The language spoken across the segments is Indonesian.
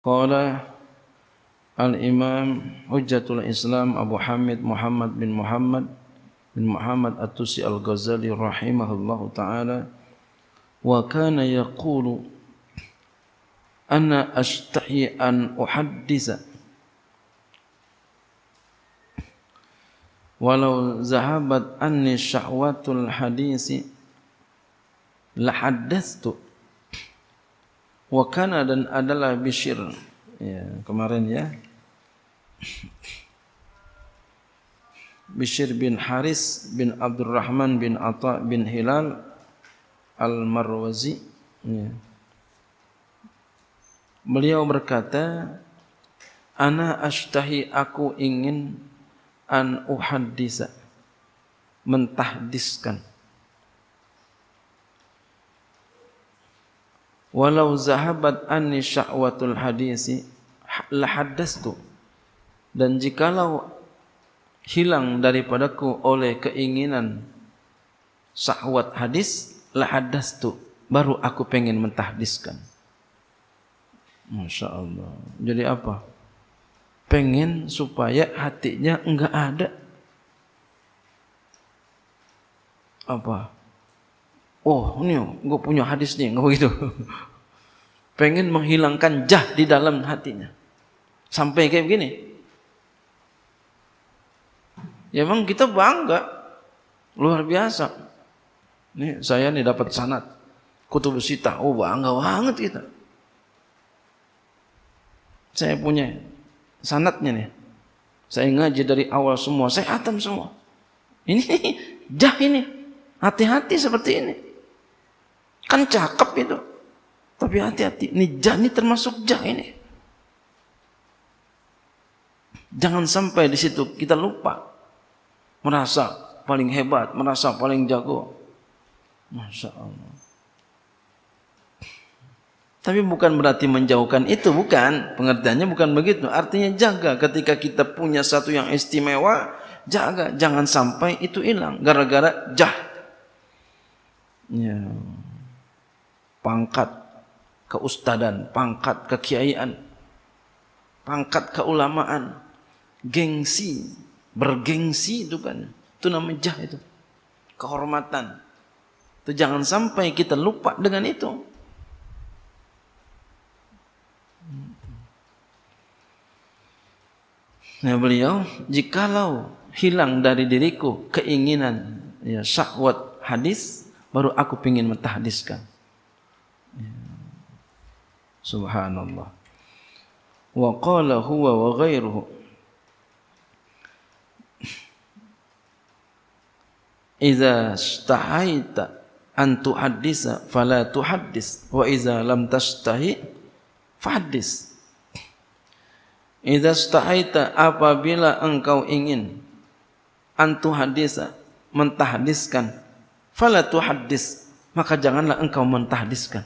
Qala Al-Imam Hujjatul Islam Abu Hamid Muhammad bin Muhammad bin Muhammad At-Tusi Al-Ghazali rahimahullahu taala wa kana yaqulu ana ashtahi an uhaddisa. Walau zahabat anni syahwatul hadisi lahaddastu wa kana dan adalah bisyir ya kemarin ya. Bisyir bin haris bin abdurrahman bin ata bin hilal al marwazi ya. Beliau berkata ana ashtahi aku ingin an uhaddisa mentahdiskan. Walau zahabat anni syahwatul hadisi lahaddastu. Dan jikalau hilang daripadaku oleh keinginan syahwat hadis lahaddastu. Baru aku pengen mentahdiskan Masya Allah jadi apa? Pengen supaya hatinya enggak ada. Apa Oh ini gue punya hadis nih, nggak begitu. Pengen menghilangkan jah di dalam hatinya. Sampai kayak begini. Ya memang kita bangga. Luar biasa. Nih saya nih dapat sanat. Kutub sita. Oh bangga banget kita. Saya punya sanatnya nih. Saya ngaji dari awal semua. Saya atam semua. Ini jah ini. Hati-hati seperti ini. Kan cakep itu. Tapi hati-hati, ini jah termasuk jah ini. Jangan sampai di situ kita lupa. Merasa paling hebat, merasa paling jago. Masya Allah. Tapi bukan berarti menjauhkan itu, bukan. Pengertiannya bukan begitu. Artinya jaga ketika kita punya satu yang istimewa, jaga. Jangan sampai itu hilang. Gara-gara jah. Ya pangkat keustadan, pangkat kekiaian, pangkat keulamaan, gengsi, bergengsi itu kan. Itu namanya jah itu. Kehormatan. Itu jangan sampai kita lupa dengan itu. Nah beliau, jikalau hilang dari diriku keinginan ya syahwat hadis, baru aku ingin mentahdiskan. Subhanallah. Wa qala huwa wa ghairuhu. Idza istahaita an tuhaddisa fala tuhaddis wa idza lam tastahi fahaddis. Idza istahaita apabila engkau ingin an tuhaddisa mentahdiskan fala tuhaddis maka janganlah engkau mentahdiskan.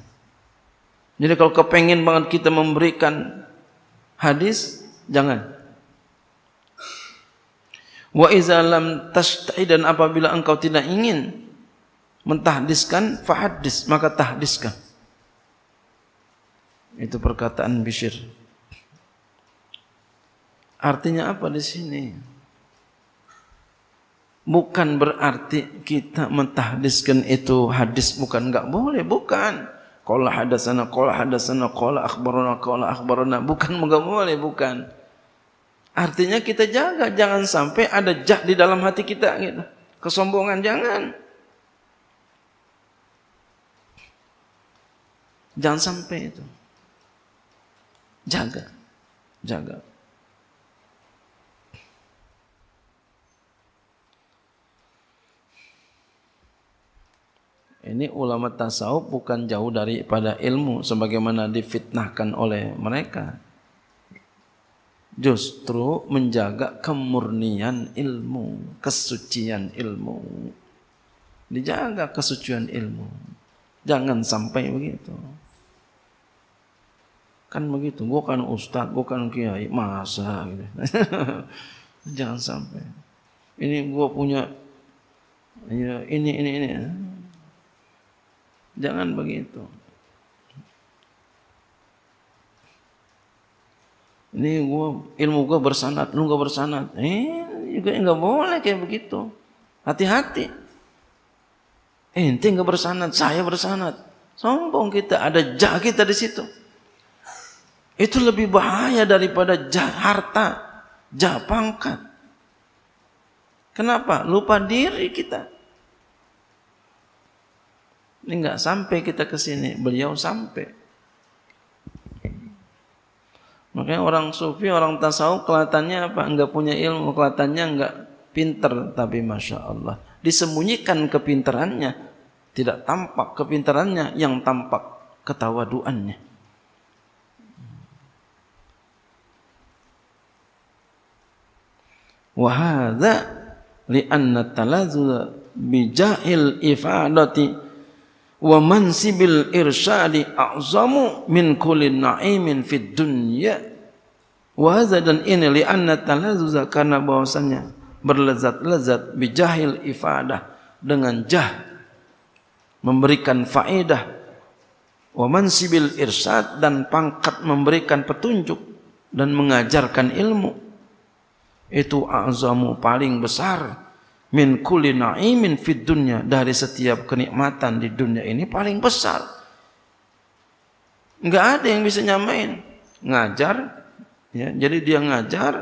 Jadi kalau kepengen banget kita memberikan hadis, jangan. Wa iza lam dan apabila engkau tidak ingin mentahdiskan, fahadis, maka tahdiskan. Itu perkataan Bishr. Artinya apa di sini? Bukan berarti kita mentahdiskan itu hadis bukan enggak boleh, bukan. Qala hadasana, qala hadasana, qala akhbarana, qala akhbarana. Bukan enggak boleh, bukan. Artinya kita jaga jangan sampai ada jah di dalam hati kita gitu. Kesombongan jangan. Jangan sampai itu. Jaga. Jaga. Ini ulama tasawuf bukan jauh daripada ilmu sebagaimana difitnahkan oleh mereka. Justru menjaga kemurnian ilmu, kesucian ilmu. Dijaga kesucian ilmu. Jangan sampai begitu. Kan begitu, gua kan ustaz, gua kan kiai, masa gitu. Jangan sampai. Ini gua punya ya ini ini ini Jangan begitu. ini gua ilmu gua bersanad, lu gak bersanad. Eh, juga nggak boleh kayak begitu. Hati-hati. Ente nggak bersanad, saya bersanad. Sombong kita, ada jah kita di situ. Itu lebih bahaya daripada jah harta, jah pangkat. Kenapa? Lupa diri kita. Ini nggak sampai kita ke sini, beliau sampai. Makanya orang sufi, orang tasawuf kelihatannya apa? Enggak punya ilmu, kelihatannya enggak pinter. Tapi Masya Allah. Disembunyikan kepintarannya. Tidak tampak kepintarannya, yang tampak ketawaduannya. Wahada li'anna talazul bijahil ifadati wa mansibil irsyadi a'zamu min kulli na'imin fid dunya. Wa dan ini li anna talazzuza karena bahwasanya berlezat-lezat bijahil ifadah dengan jah memberikan faedah. Wa mansibil irsyad dan pangkat memberikan petunjuk dan mengajarkan ilmu. Itu azamu paling besar min kulli na'imin fid dunya dari setiap kenikmatan di dunia ini paling besar. Enggak ada yang bisa nyamain. Ngajar ya, jadi dia ngajar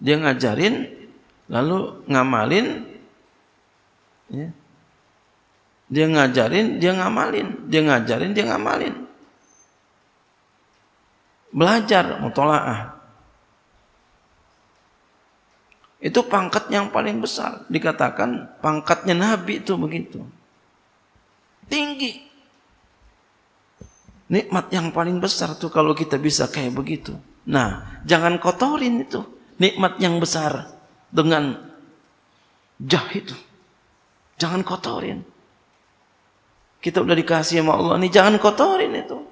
dia ngajarin lalu ngamalin ya. Dia ngajarin, dia ngamalin, dia ngajarin, dia ngamalin. Belajar mutolaah Itu pangkat yang paling besar. Dikatakan pangkatnya Nabi itu begitu. Tinggi. Nikmat yang paling besar tuh kalau kita bisa kayak begitu. Nah, jangan kotorin itu. Nikmat yang besar dengan jahit. Jangan kotorin. Kita udah dikasih sama Allah, nih jangan kotorin itu.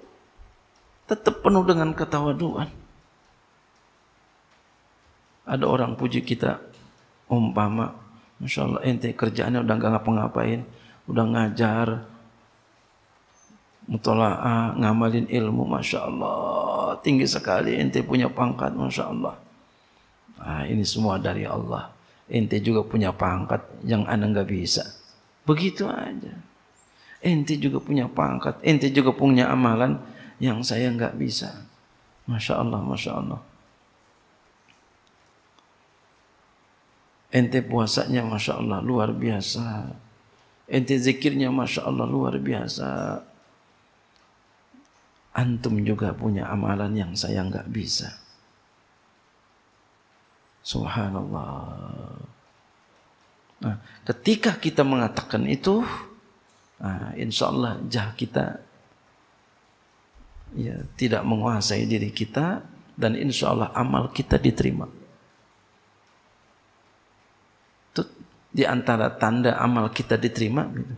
Tetap penuh dengan ketawaduan. Ada orang puji kita umpama, masya Allah ente kerjaannya udah nggak ngapa-ngapain, udah ngajar, mutolaah, ngamalin ilmu, masya Allah tinggi sekali ente punya pangkat, masya Allah. Ah, ini semua dari Allah. Ente juga punya pangkat yang anda nggak bisa. Begitu aja. Ente juga punya pangkat, ente juga punya amalan yang saya nggak bisa. Masya Allah, masya Allah. Ente puasanya Masya Allah luar biasa. Ente zikirnya Masya Allah luar biasa. Antum juga punya amalan yang saya nggak bisa. Subhanallah. Nah, ketika kita mengatakan itu, nah, insya Allah jah kita ya, tidak menguasai diri kita dan insya Allah amal kita diterima. Di antara tanda amal kita diterima gitu.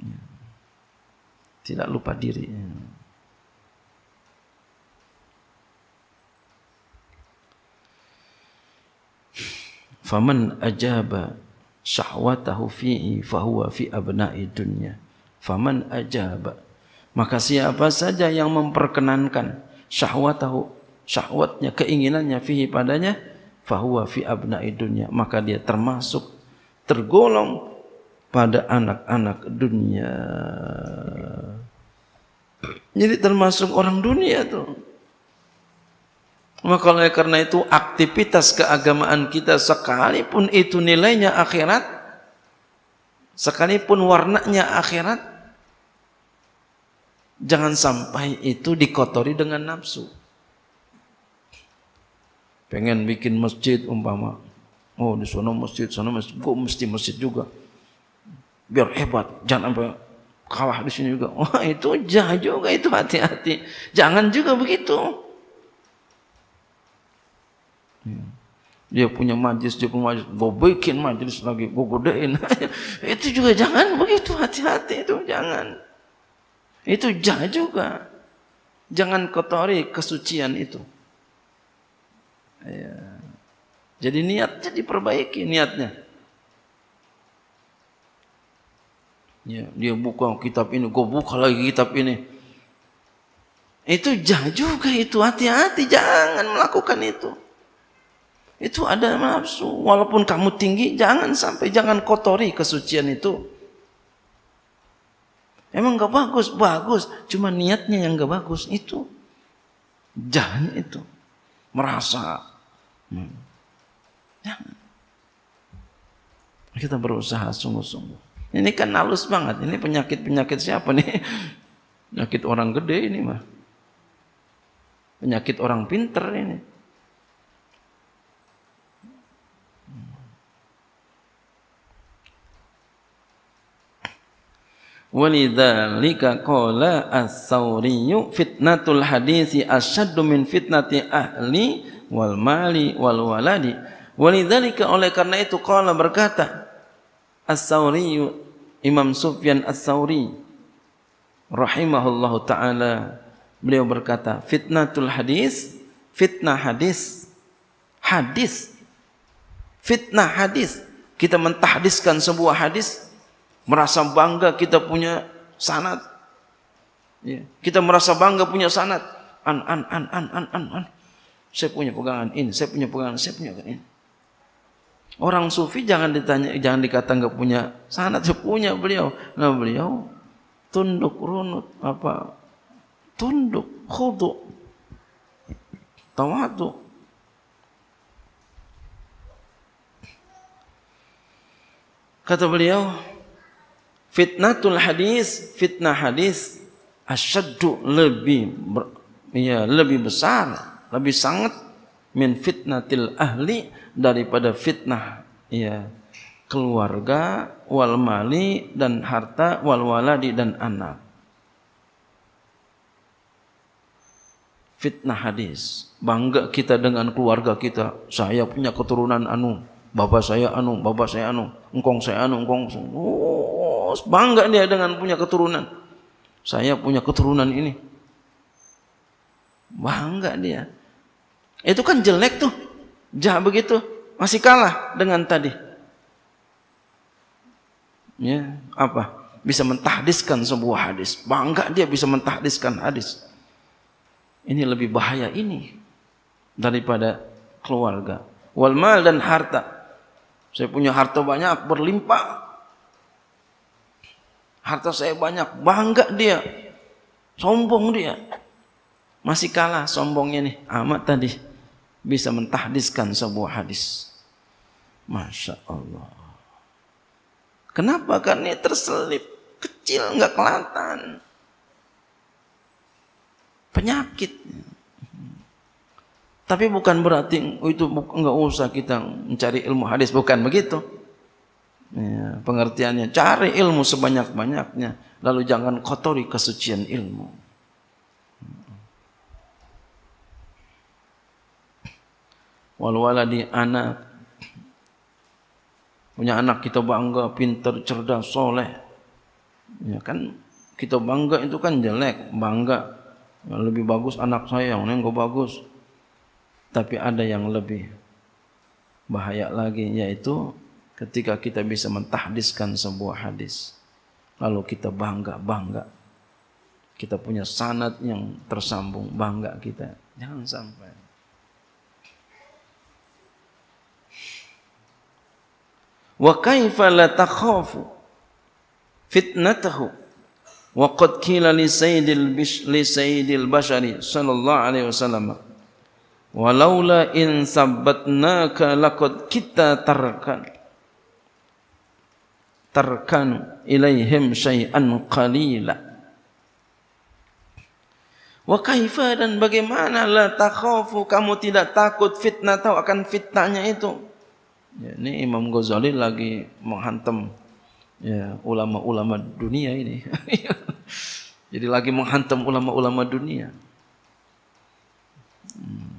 Ya. Tidak lupa diri. Ya. Faman ajaba syahwatahu fi'i fahuwa fi abna'i dunya. Faman ajaba maka siapa saja yang memperkenankan syahwatahu syahwatnya keinginannya fihi padanya fahuwa fi abna'i dunya. Maka dia termasuk tergolong pada anak-anak dunia. Jadi termasuk orang dunia tuh. Maka oleh karena itu aktivitas keagamaan kita sekalipun itu nilainya akhirat sekalipun warnanya akhirat jangan sampai itu dikotori dengan nafsu pengen bikin masjid umpama oh di sana masjid sana masjid. Gue mesti masjid juga? Biar hebat jangan sampai kalah di sini juga. Wah itu jah juga itu hati-hati. Jangan juga begitu. Hmm. dia punya majlis dia punya majlis. Gue bikin majlis lagi gue godain. Itu juga jangan begitu hati-hati itu jangan. Itu jah juga. Jangan kotori kesucian itu Ya. Jadi niatnya diperbaiki niatnya. Ya, dia buka kitab ini, gue buka lagi kitab ini. Itu jah juga itu. Hati-hati jangan melakukan itu. Itu ada nafsu. Walaupun kamu tinggi, jangan sampai jangan kotori kesucian itu. Emang gak bagus, bagus. Cuma niatnya yang gak bagus itu. Jangan itu. Merasa. Hmm. Jangan. Kita berusaha sungguh-sungguh. Ini kan halus banget. Ini penyakit-penyakit siapa nih? Penyakit orang gede ini mah. Penyakit orang pinter ini. Walidzalika qala as-Sauriyu fitnatul hadisi asyaddu min fitnati ahli wal mali wal waladi. Walidzalika oleh karena itu qala berkata As-Sauriyu Imam Sufyan As-Sauri rahimahullahu taala beliau berkata fitnatul hadis fitnah hadis hadis fitnah hadis kita mentahdiskan sebuah hadis merasa bangga kita punya sanat. Ya. Kita merasa bangga punya sanat. An, an, an, an, an, an, an. Saya punya pegangan ini, saya punya pegangan, saya punya ini. Orang sufi jangan ditanya, jangan dikata nggak punya sanat, saya punya beliau. Nah beliau tunduk runut apa? Tunduk, khudu, tawadu. Kata beliau, fitnatul hadis fitnah hadis asyaddu lebih ber, ya lebih besar lebih sangat min fitnatil ahli daripada fitnah ya keluarga wal mali dan harta wal waladi dan anak fitnah hadis bangga kita dengan keluarga kita saya punya keturunan anu bapak saya anu bapak saya anu engkong saya anu engkong anu. oh bangga dia dengan punya keturunan. Saya punya keturunan ini. Bangga dia. Itu kan jelek tuh. Jahat begitu. Masih kalah dengan tadi. Ya, apa? Bisa mentahdiskan sebuah hadis. Bangga dia bisa mentahdiskan hadis. Ini lebih bahaya ini daripada keluarga. Wal mal dan harta. Saya punya harta banyak berlimpah Harta saya banyak, bangga dia. Sombong dia. Masih kalah sombongnya nih. Amat tadi bisa mentahdiskan sebuah hadis. Masya Allah. Kenapa? Karena terselip. Kecil, nggak kelihatan. Penyakit. Tapi bukan berarti itu nggak usah kita mencari ilmu hadis. Bukan begitu. Ya, pengertiannya cari ilmu sebanyak-banyaknya lalu jangan kotori kesucian ilmu. Wal di anak. Punya anak kita bangga pintar cerdas soleh. Ya kan kita bangga itu kan jelek bangga. Yang lebih bagus anak saya yang enggak bagus. Tapi ada yang lebih bahaya lagi yaitu ketika kita bisa mentahdiskan sebuah hadis. Lalu kita bangga bangga. Kita punya sanat yang tersambung bangga kita. Jangan sampai wa kaifa la takhafu fitnatahu? Wa qad qila li sayyidil li sayyidil bashari sallallahu alaihi wasallam walaula in sabbatnaka laqad kita tarkan tarkanu ilaihim syai'an qalila. Wa kaifa dan bagaimana la takhafu? Kamu tidak takut fitnah tahu akan fitnahnya itu ya, ini Imam Ghazali lagi menghantam ya ulama-ulama dunia ini jadi lagi menghantam ulama-ulama dunia hmm.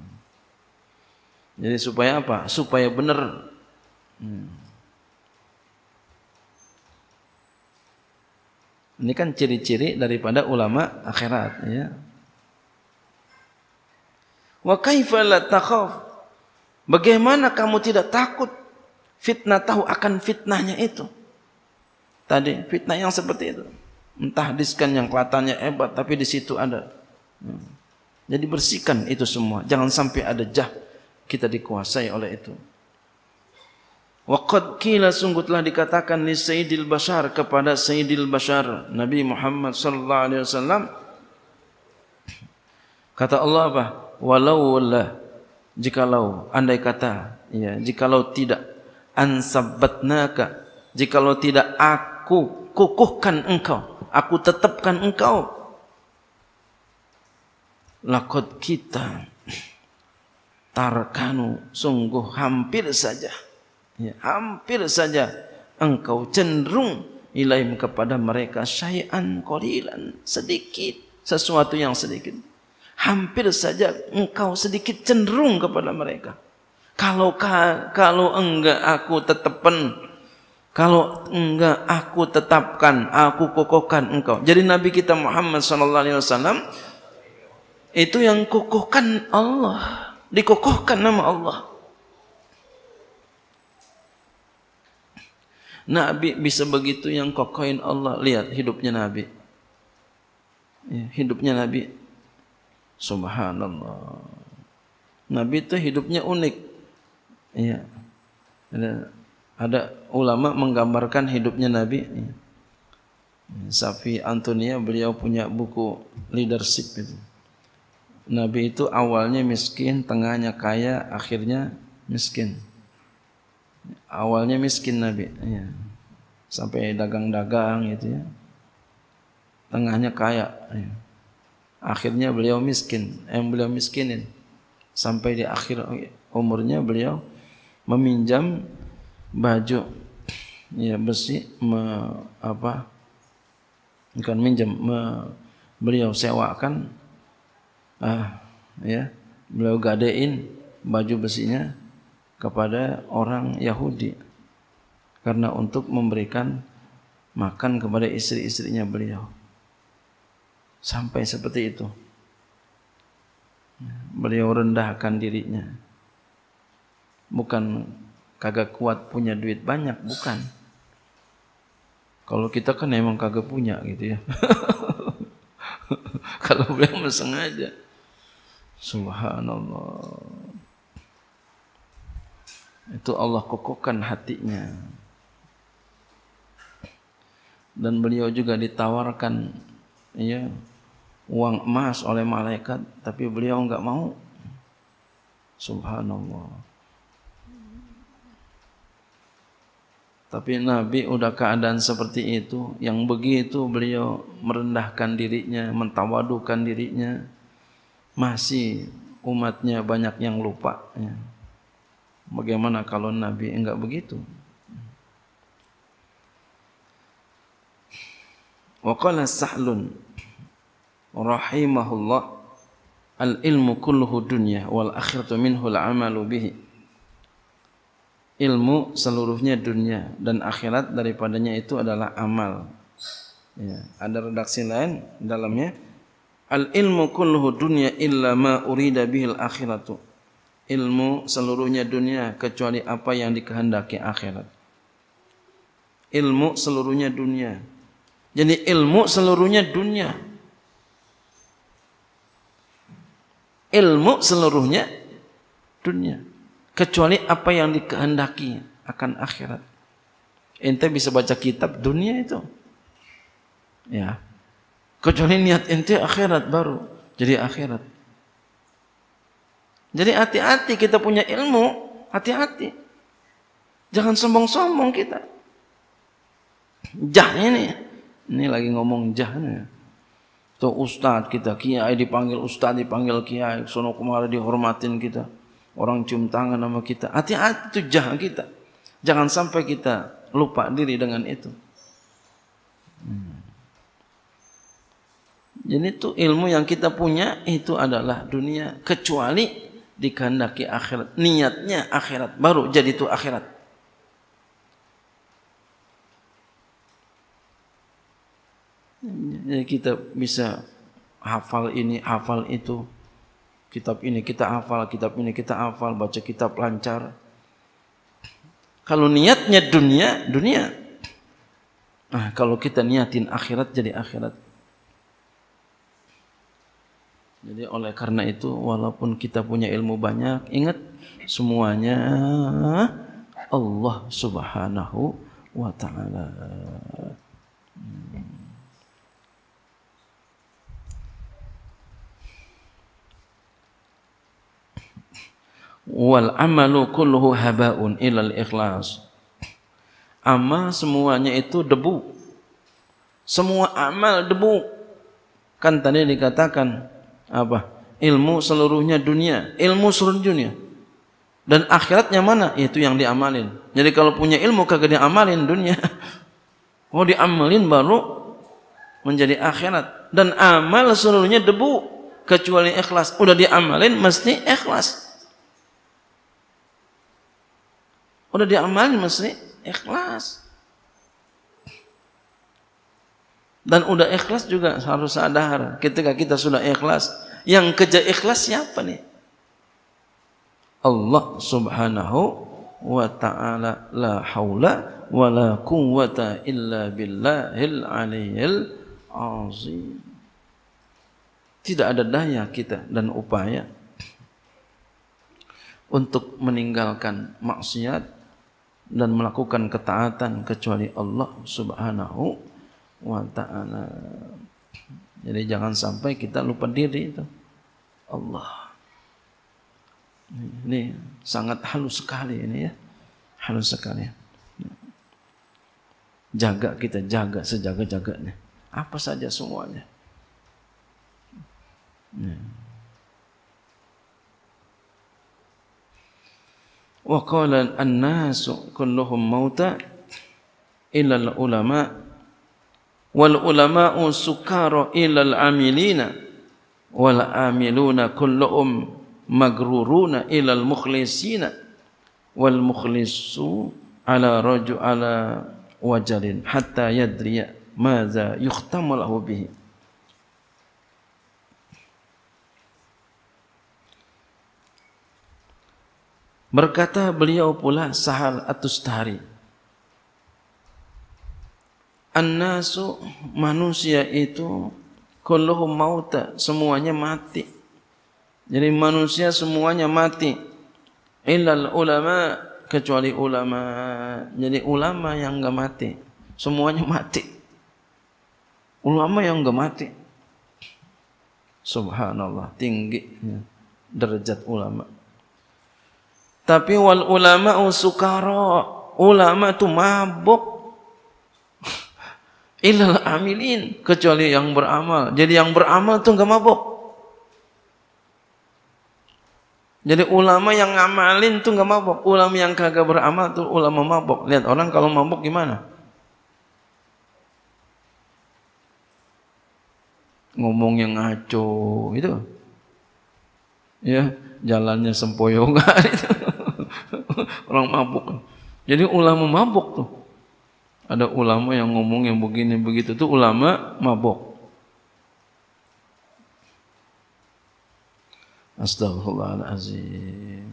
jadi supaya apa supaya benar hmm. Ini kan ciri-ciri daripada ulama akhirat ya. Wa kaifa la? Bagaimana kamu tidak takut fitnah tahu akan fitnahnya itu? Tadi fitnah yang seperti itu. Entah diskan yang kelihatannya hebat tapi di situ ada. Hmm. Jadi bersihkan itu semua. Jangan sampai ada jah kita dikuasai oleh itu. Waqad kila sungguh telah dikatakan li Sayyidil Bashar kepada Sayyidil Bashar Nabi Muhammad sallallahu alaihi wasallam kata Allah apa? Walau la jikalau andai kata ya jikalau tidak ansabbatnaka jikalau tidak aku kukuhkan engkau aku tetapkan engkau. Lakot kita tarkanu sungguh hampir saja ya, hampir saja engkau cenderung ilaim kepada mereka syai'an qalilan sedikit sesuatu yang sedikit. Hampir saja engkau sedikit cenderung kepada mereka kalau kalau enggak aku tetapkan kalau enggak aku tetapkan aku kokohkan engkau jadi nabi kita Muhammad sallallahu alaihi wasallam itu yang kokohkan Allah dikokohkan nama Allah Nabi bisa begitu yang kokohin Allah. Lihat hidupnya Nabi. Ya, hidupnya Nabi. Subhanallah. Nabi itu hidupnya unik. Ya. Ada, ada ulama menggambarkan hidupnya Nabi. Ya. Safi Antonia beliau punya buku leadership itu. Nabi itu awalnya miskin, tengahnya kaya, akhirnya miskin. Awalnya miskin Nabi, ya. sampai dagang-dagang gitu ya. Tengahnya kaya. Ya. Akhirnya beliau miskin, yang beliau miskinin. Sampai di akhir umurnya beliau meminjam baju. Ya besi me, apa bukan minjam me, beliau sewakan. Ah ya beliau gadein baju besinya kepada orang Yahudi. Karena untuk memberikan makan kepada istri-istrinya beliau. Sampai seperti itu. Beliau rendahkan dirinya bukan kagak kuat punya duit banyak bukan. Kalau kita kan emang kagak punya gitu ya. Kalau beliau sengaja. Subhanallah. Itu Allah kokohkan hatinya. Dan beliau juga ditawarkan ya uang emas oleh malaikat tapi beliau enggak mau. Subhanallah tapi Nabi udah keadaan seperti itu yang begitu beliau merendahkan dirinya mentawadukan dirinya masih umatnya banyak yang lupa ya. Bagaimana kalau Nabi enggak begitu? Wa qala Sahlun rahimahullah al ilmu kulluhu dunya wal akhiratu minhu al amalu bihi. Ilmu seluruhnya dunia dan akhirat daripadanya itu adalah amal. Ya, ada redaksi lain dalamnya al ilmu kulluhu dunya illa ma urida bihil akhiratu ilmu seluruhnya dunia kecuali apa yang dikehendaki akhirat. Ilmu seluruhnya dunia. Jadi ilmu seluruhnya dunia. Ilmu seluruhnya dunia. Kecuali apa yang dikehendaki akan akhirat. Ente bisa baca kitab dunia itu. Ya. Kecuali niat ente akhirat baru jadi akhirat. Jadi hati-hati kita punya ilmu, hati-hati. Jangan sombong-sombong kita. Jah ini, ini lagi ngomong jah nih. Tuh ustadz kita, kiai dipanggil ustadz, dipanggil kiai, sono kemari dihormatin kita. Orang cium tangan sama kita. Hati-hati itu jah kita. Jangan sampai kita lupa diri dengan itu. Hmm. Jadi itu ilmu yang kita punya itu adalah dunia kecuali dikehendaki akhirat niatnya akhirat baru jadi itu akhirat jadi kita bisa hafal ini hafal itu kitab ini kita hafal kitab ini kita hafal baca kitab lancar. Kalau niatnya dunia dunia. Nah kalau kita niatin akhirat jadi akhirat. Jadi oleh karena itu walaupun kita punya ilmu banyak, ingat semuanya Allah Subhanahu wa taala. Wal amalu kulluhu habaun ilal ikhlas. Amal semuanya itu debu. Semua amal debu. Kan tadi dikatakan apa? Ilmu seluruhnya dunia, ilmu seluruh dunia. Dan akhiratnya mana? Itu yang diamalin. Jadi kalau punya ilmu kagak diamalin dunia. Oh diamalin baru menjadi akhirat. Dan amal seluruhnya debu kecuali ikhlas. Udah diamalin mesti ikhlas. Udah diamalin mesti ikhlas. Dan udah ikhlas juga harus sadar ketika kita sudah ikhlas. Yang kerja ikhlas siapa nih? Allah Subhanahu wa taala la haula wa la quwwata illa billahil aliyyil azim. Tidak ada daya kita dan upaya untuk meninggalkan maksiat dan melakukan ketaatan kecuali Allah Subhanahu wa taala. Jadi jangan sampai kita lupa diri itu. Allah ini sangat halus sekali ini ya. Halus sekali. Jaga kita jaga sejaga-jaganya. Apa saja semuanya. وقال الناس كلهم موتى إلا العلماء والعلماء سكار إلا العاملين والعاملون كلهم مغرورون إلى المخلصين والمخلص على رجل على وجل حتى يدري ماذا يختم له به. Berkata beliau pula Sahal Atustari An-nasu manusia itu kulluhum mauta semuanya mati jadi manusia semuanya mati. Illal ulama kecuali ulama. Jadi ulama yang enggak mati. Semuanya mati. Ulama yang enggak mati. Subhanallah, tinggi derajat ulama. Tapi wal ulama sukara, ulama itu mabuk. Ilal amilin kecuali yang beramal. Jadi yang beramal tuh enggak mabuk. Jadi ulama yang ngamalin tuh nggak mabok. Ulama yang kagak beramal tuh ulama mabok. Lihat orang kalau mabok gimana? Ngomong yang ngaco itu. Ya, jalannya sempoyongan itu. orang mabuk. Jadi ulama mabok tuh. Ada ulama yang ngomong yang begini begitu tuh ulama mabok. Astagfirullahaladzim.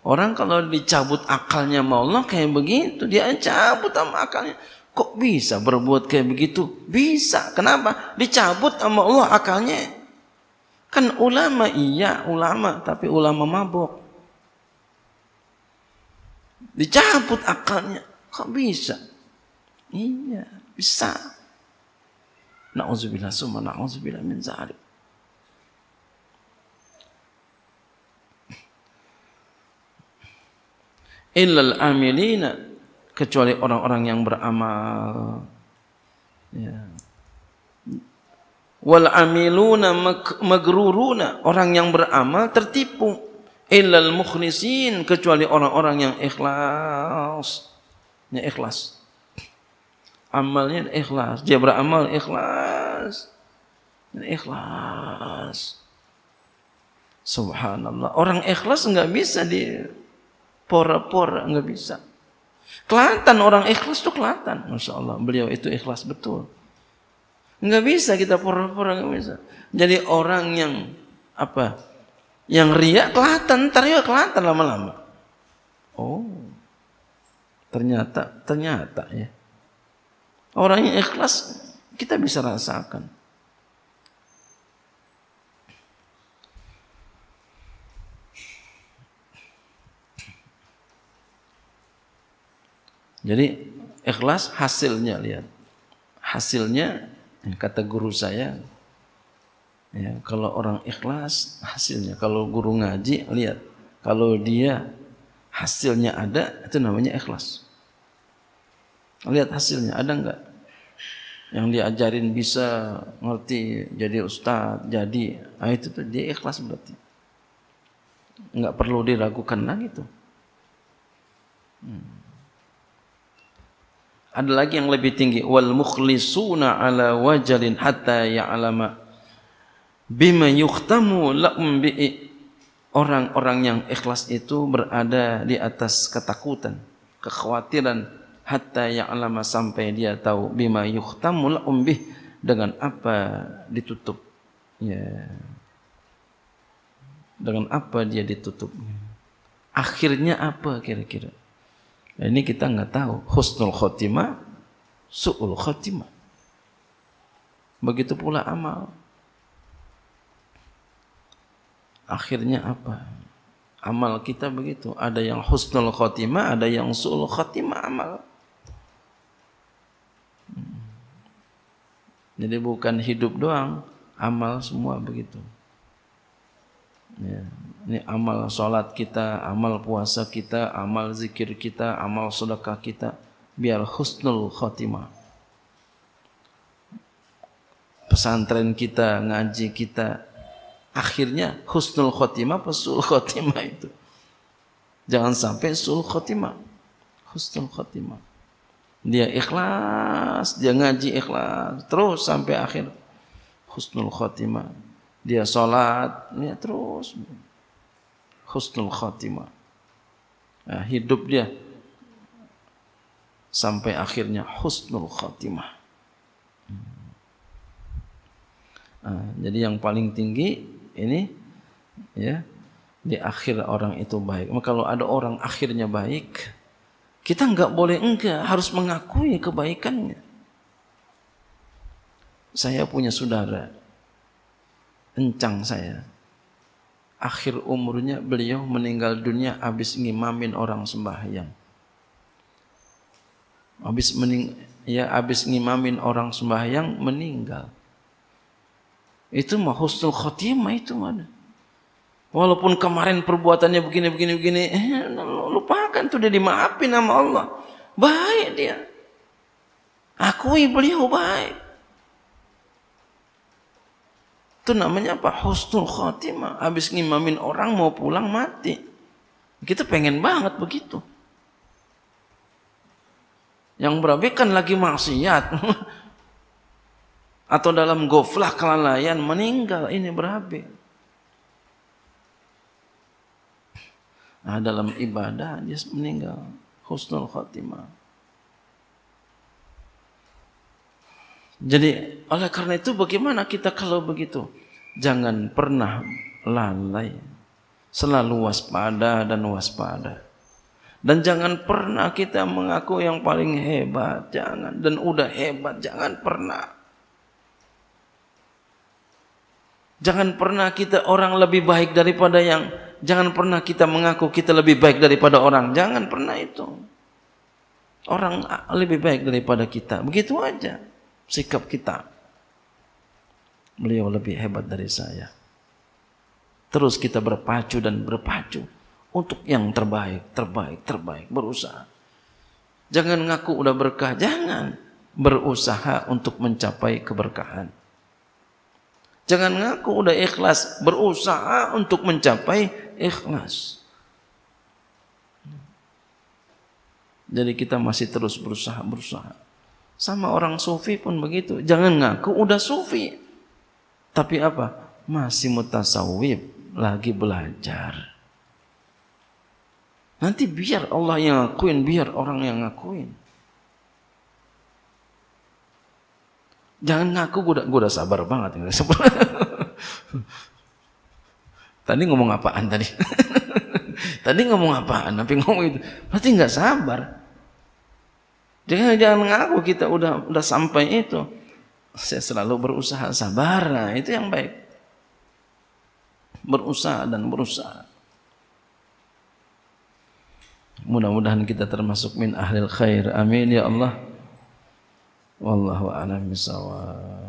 Orang kalau dicabut akalnya sama Allah kayak begitu, dia cabut sama akalnya. Kok bisa berbuat kayak begitu? Bisa. Kenapa? Dicabut sama Allah akalnya. Kan ulama iya, ulama, tapi ulama mabok. Dicabut akalnya. Kok bisa? Iya, bisa. Na'udzubillah summa na'udzubillah min zalik. illal amilina kecuali orang-orang yang beramal ya wal amiluna magruruna orang yang beramal tertipu illal mukhlisin kecuali orang-orang yang ikhlas ya ikhlas amalnya ikhlas dia beramal ikhlas ikhlas subhanallah orang ikhlas nggak bisa dia pora-pora nggak bisa. Kelihatan orang ikhlas tuh kelihatan, masya Allah. Beliau itu ikhlas betul. Nggak bisa kita pora-pora nggak bisa. Jadi orang yang apa? Yang riak kelaten, ntar ya kelaten lama-lama. Oh, ternyata, ternyata ya. Orang yang ikhlas kita bisa rasakan. Jadi ikhlas hasilnya lihat. Hasilnya kata guru saya ya kalau orang ikhlas hasilnya kalau guru ngaji lihat kalau dia hasilnya ada itu namanya ikhlas. Lihat hasilnya ada enggak? Yang diajarin bisa ngerti jadi ustadz, jadi ah itu tuh dia ikhlas berarti. Enggak perlu diragukan lagi tuh. Hmm. Ada lagi yang lebih tinggi wal mukhlisuna ala wajalin hatta ya'lama bima yukhtamu lahum bi orang-orang yang ikhlas itu berada di atas ketakutan, kekhawatiran hatta ya'lama sampai dia tahu bima yukhtamu lahum bih dengan apa ditutup. Ya. Dengan apa dia ditutup. Akhirnya apa kira-kira? Ini kita nggak tahu. Husnul khotimah, su'ul khotimah. Begitu pula amal. Akhirnya apa? Amal kita begitu. Ada yang husnul khotimah, ada yang su'ul khotimah amal. Hmm. Jadi bukan hidup doang, amal semua begitu. Ya. Ini amal sholat kita, amal puasa kita, amal zikir kita, amal sedekah kita. Biar husnul khotimah. Pesantren kita, ngaji kita. Akhirnya husnul khotimah apa sul khotimah itu. Jangan sampai sul khotimah. Husnul khotimah. Dia ikhlas, dia ngaji ikhlas. Terus sampai akhir. Husnul khotimah. Dia sholat, ya terus husnul khatimah. Nah, hidup dia sampai akhirnya husnul khatimah. Nah, jadi yang paling tinggi ini ya di akhir orang itu baik. Maka kalau ada orang akhirnya baik, kita nggak boleh enggak harus mengakui kebaikannya. Saya punya saudara, encang saya akhir umurnya beliau meninggal dunia habis ngimamin orang sembahyang. Habis mening ya habis ngimamin orang sembahyang meninggal. Itu mah husnul khotimah itu mana? Walaupun kemarin perbuatannya begini begini begini, eh, lupakan tuh dia dimaafin sama Allah. Baik dia. Akui beliau baik. Itu namanya apa? Husnul khotimah. Habis ngimamin orang mau pulang mati. Kita pengen banget begitu. Yang berabe kan lagi maksiat. Atau dalam goflah kelalaian meninggal. Ini berabe. Nah dalam ibadah dia meninggal. Husnul khotimah. Jadi oleh karena itu bagaimana kita kalau begitu? Jangan pernah lalai. Selalu waspada dan waspada. Dan jangan pernah kita mengaku yang paling hebat. Jangan. Dan udah hebat. Jangan pernah. Jangan pernah kita orang lebih baik daripada yang. Jangan pernah kita mengaku kita lebih baik daripada orang. Jangan pernah itu. Orang lebih baik daripada kita. Begitu aja sikap kita. Beliau lebih hebat dari saya. Terus kita berpacu dan berpacu untuk yang terbaik, terbaik, terbaik, berusaha. Jangan ngaku udah berkah, jangan berusaha untuk mencapai keberkahan. Jangan ngaku udah ikhlas, berusaha untuk mencapai ikhlas. Jadi kita masih terus berusaha, berusaha. Sama orang sufi pun begitu. Jangan ngaku udah sufi. Tapi apa? Masih mutasawib. Lagi belajar. Nanti biar Allah yang ngakuin. Biar orang yang ngakuin. Jangan ngaku gue udah, udah sabar banget. tadi ngomong apaan tadi? tadi ngomong apaan? Tapi ngomong itu. Berarti nggak sabar. Jangan jangan mengaku kita udah udah sampai itu. Saya selalu berusaha sabar. Nah, itu yang baik. Berusaha dan berusaha. Mudah-mudahan kita termasuk min ahlil khair. Amin ya Allah. Wallahu a'lam bishawab.